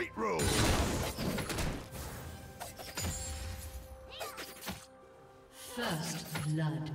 Straight road. First blood.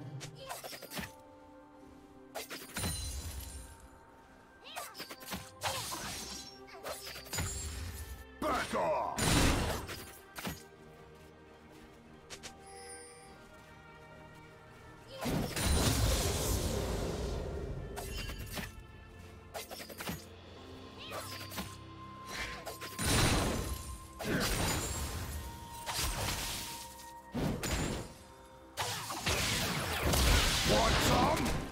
Want some?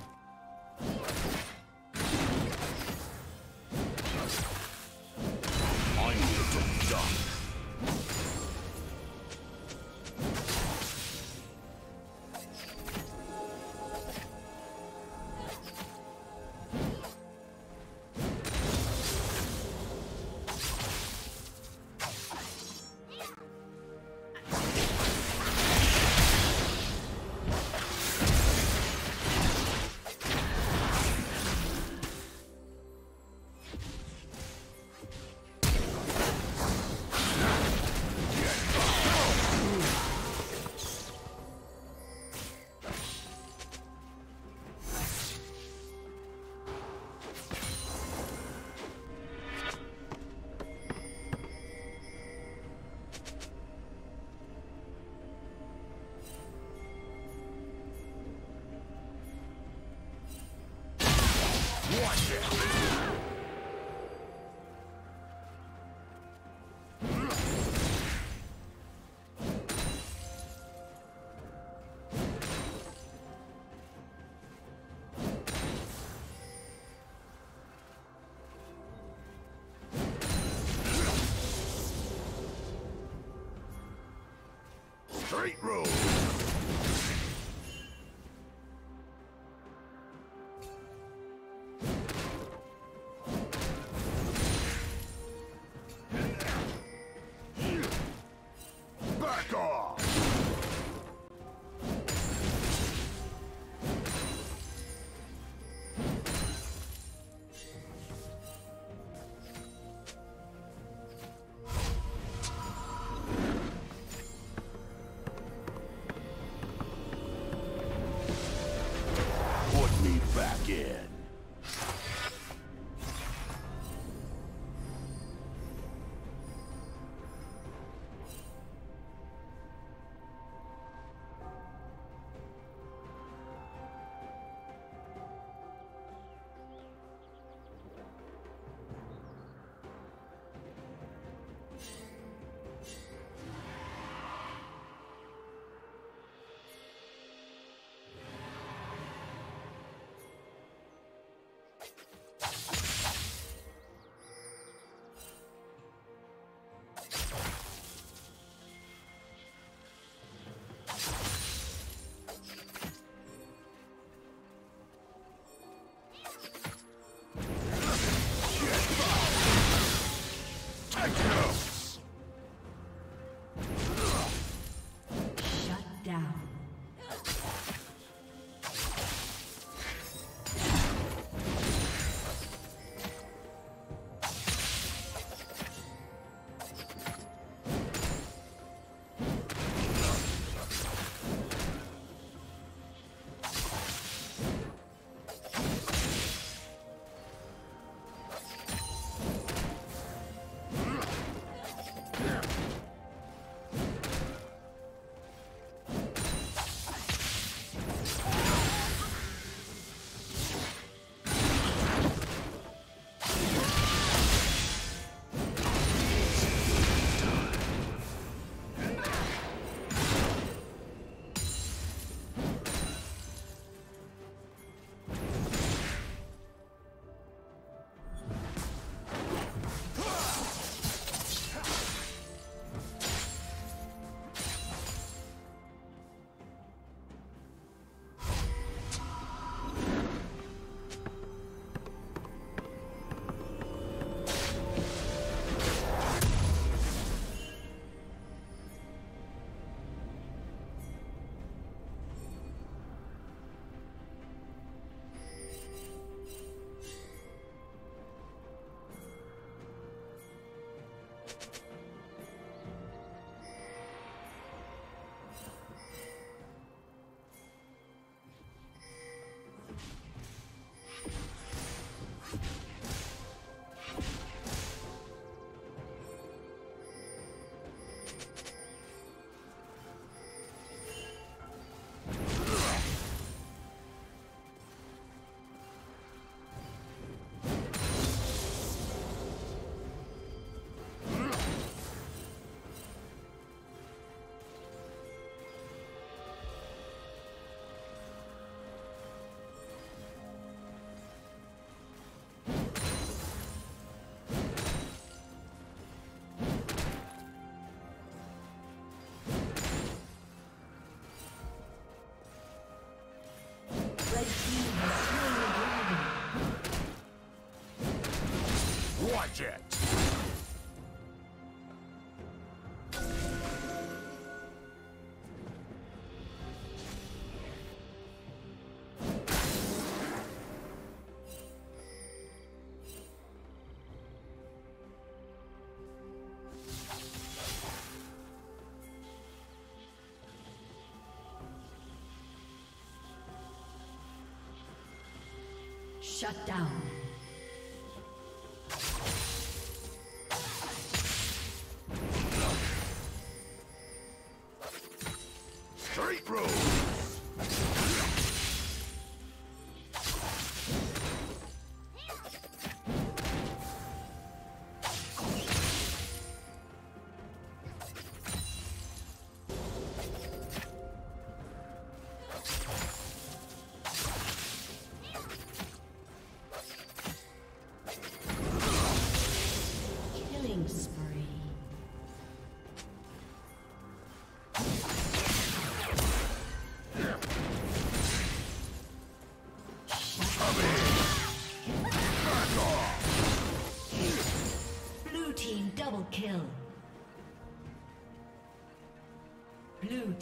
Straight road. It! Shut down. Straight road!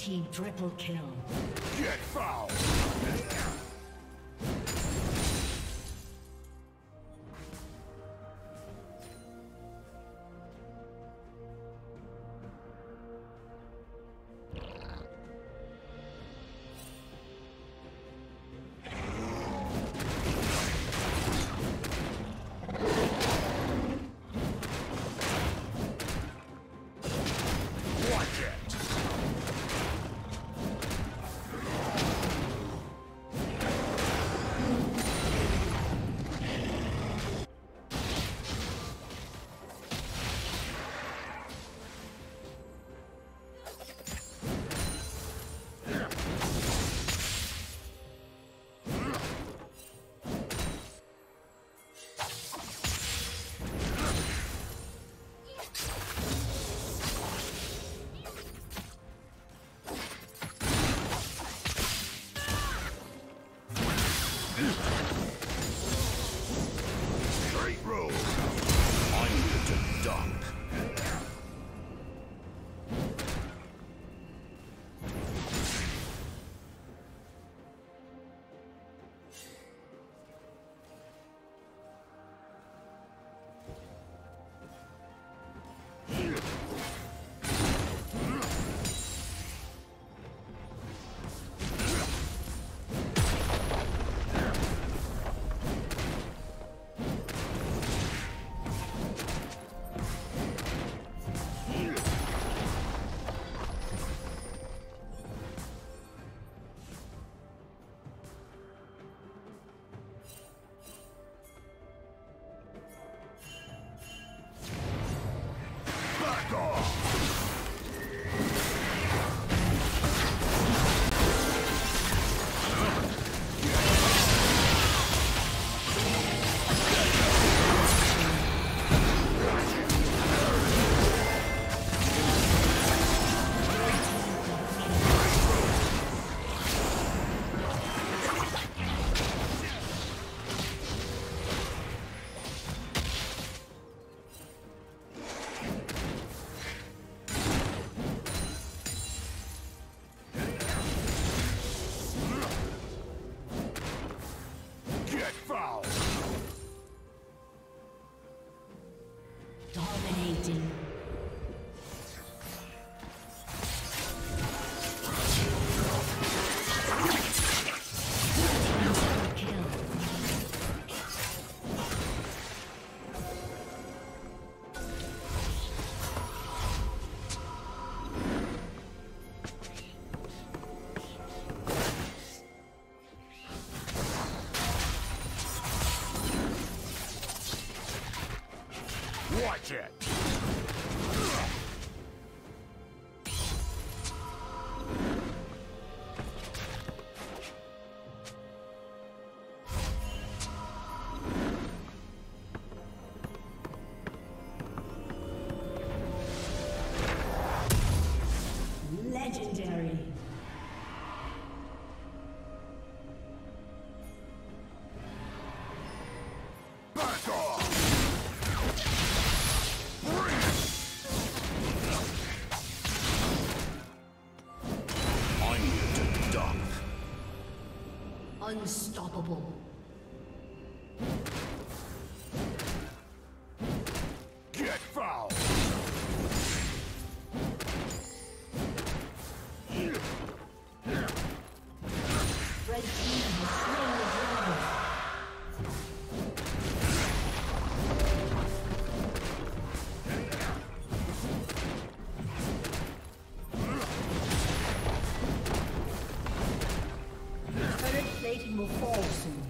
Team triple kill. Dominating. Unstoppable. Will fall soon.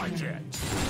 Watch it!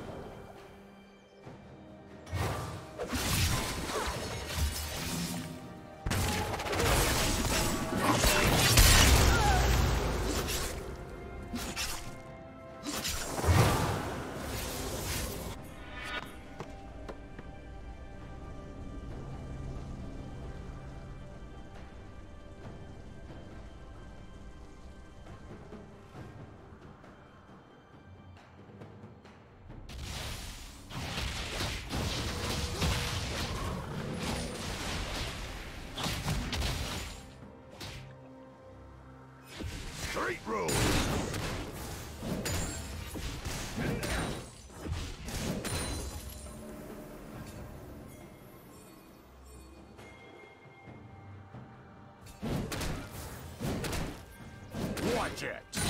Watch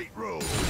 Straight road.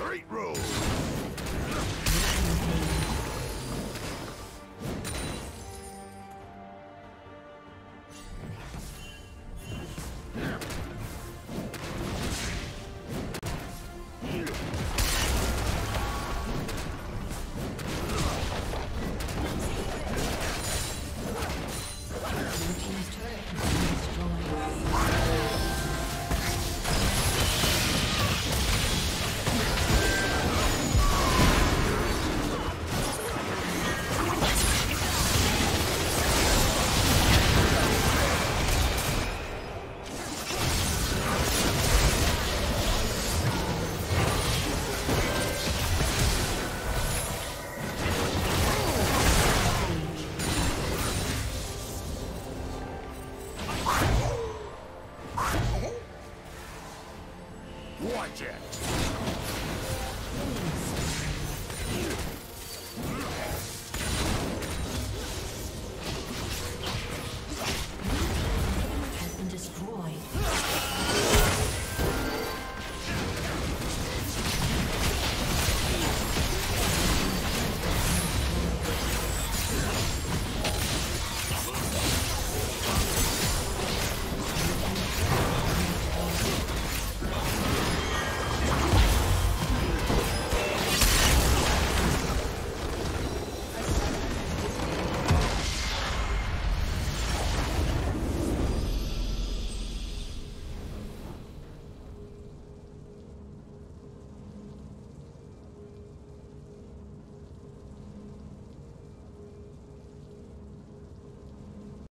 Straight road.